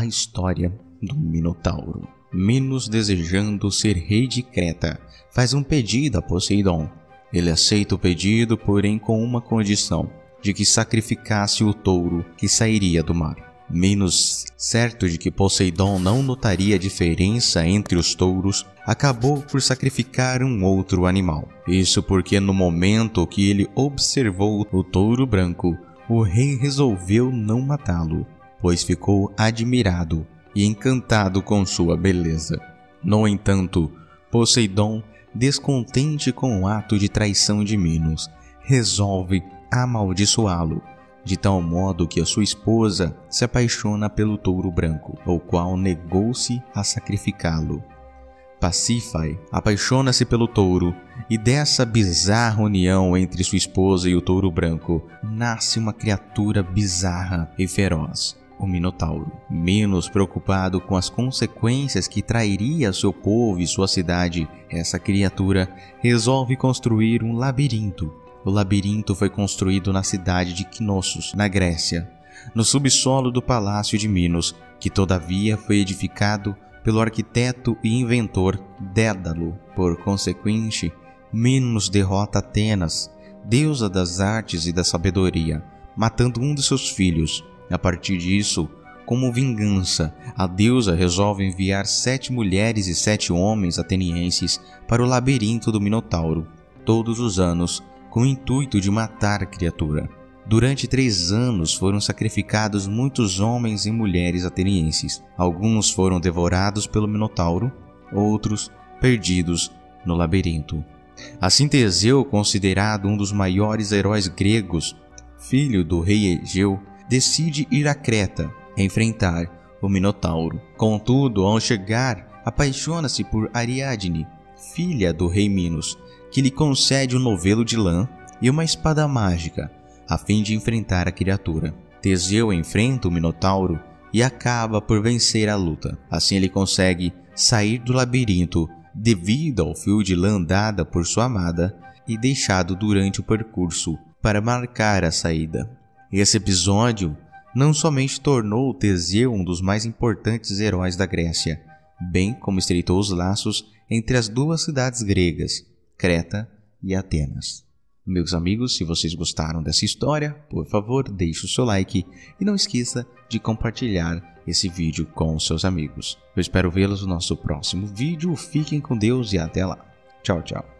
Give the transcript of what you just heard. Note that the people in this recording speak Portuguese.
a história do Minotauro. Minos, desejando ser rei de Creta, faz um pedido a Poseidon. Ele aceita o pedido, porém com uma condição: de que sacrificasse o touro que sairia do mar. Minos, certo de que Poseidon não notaria diferença entre os touros, acabou por sacrificar um outro animal. Isso porque no momento que ele observou o touro branco, o rei resolveu não matá-lo, pois ficou admirado e encantado com sua beleza. No entanto, Poseidon, descontente com o ato de traição de Minos, resolve amaldiçoá-lo, de tal modo que a sua esposa se apaixona pelo touro branco, o qual negou-se a sacrificá-lo. Pacífae apaixona-se pelo touro e dessa bizarra união entre sua esposa e o touro branco nasce uma criatura bizarra e feroz, o Minotauro. Menos preocupado com as consequências que trairia seu povo e sua cidade, essa criatura resolve construir um labirinto. O labirinto foi construído na cidade de Knossos, na Grécia, no subsolo do palácio de Minos, que todavia foi edificado pelo arquiteto e inventor Dédalo. Por consequente, Minos derrota Atenas, deusa das artes e da sabedoria, matando um de seus filhos. A partir disso, como vingança, a deusa resolve enviar sete mulheres e sete homens atenienses para o labirinto do Minotauro, todos os anos, com o intuito de matar a criatura. Durante três anos foram sacrificados muitos homens e mulheres atenienses. Alguns foram devorados pelo Minotauro, outros perdidos no labirinto. Assim Teseu, considerado um dos maiores heróis gregos, filho do rei Egeu, decide ir a Creta enfrentar o Minotauro. Contudo, ao chegar, apaixona-se por Ariadne, filha do rei Minos, que lhe concede um novelo de lã e uma espada mágica a fim de enfrentar a criatura. Teseu enfrenta o Minotauro e acaba por vencer a luta. Assim ele consegue sair do labirinto devido ao fio de lã dada por sua amada e deixado durante o percurso para marcar a saída. Esse episódio não somente tornou Teseu um dos mais importantes heróis da Grécia, bem como estreitou os laços entre as duas cidades gregas, Creta e Atenas. Meus amigos, se vocês gostaram dessa história, por favor, deixe o seu like e não esqueça de compartilhar esse vídeo com os seus amigos. Eu espero vê-los no nosso próximo vídeo. Fiquem com Deus e até lá. Tchau, tchau.